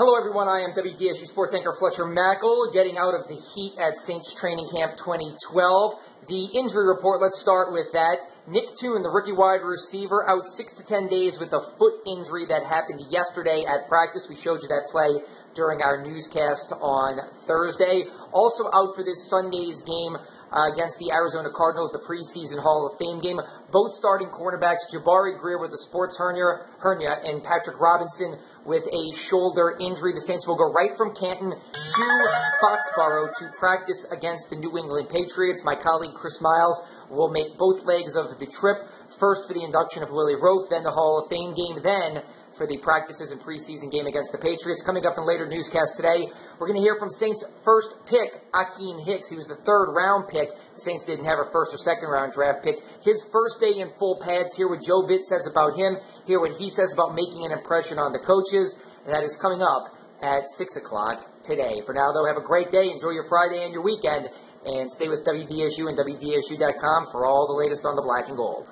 Hello, everyone. I am WDSU sports anchor Fletcher Mackel, getting out of the heat at Saints Training Camp 2012. The injury report, let's start with that. Nick Toon, the rookie wide receiver, out six to ten days with a foot injury that happened yesterday at practice. We showed you that play during our newscast on Thursday. Also out for this Sunday's game uh, against the Arizona Cardinals, the preseason Hall of Fame game. Both starting cornerbacks, Jabari Greer with a sports hernia, hernia and Patrick Robinson with a shoulder injury. The Saints will go right from Canton to Foxborough to practice against the New England Patriots. My colleague Chris Miles will make both legs of the trip. First for the induction of Willie Roaf, then the Hall of Fame game, then for the practices and preseason game against the Patriots. Coming up in later newscast today, we're going to hear from Saints' first pick, Akiem Hicks. He was the third round pick. The Saints didn't have a first or second round draft pick. His first day in full pads. Hear what Joe Vitt says about him. Hear what he says about making an impression on the coaches. And that is coming up at 6 o'clock today. For now, though, have a great day. Enjoy your Friday and your weekend. And stay with WDSU and WDSU.com for all the latest on the black and gold.